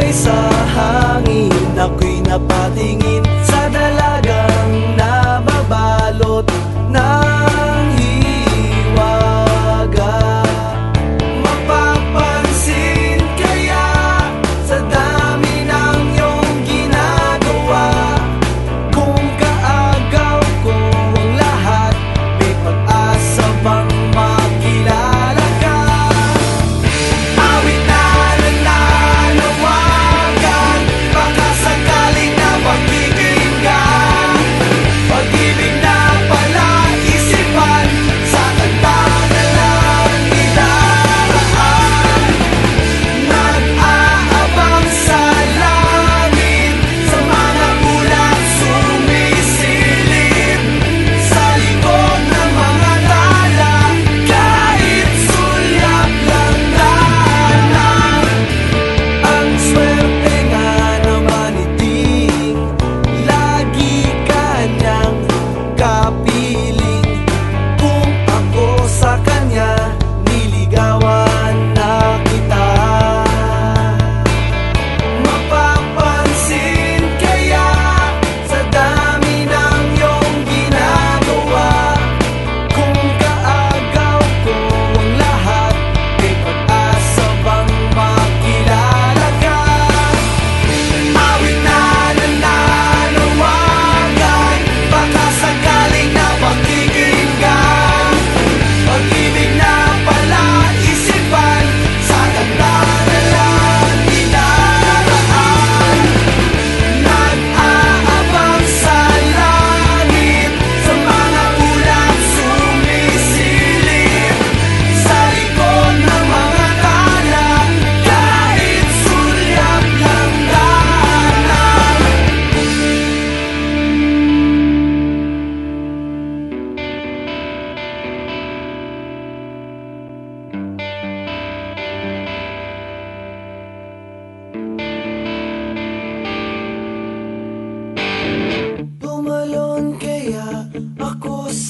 kulay sa hangin Ako'y napatingin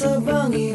so wrong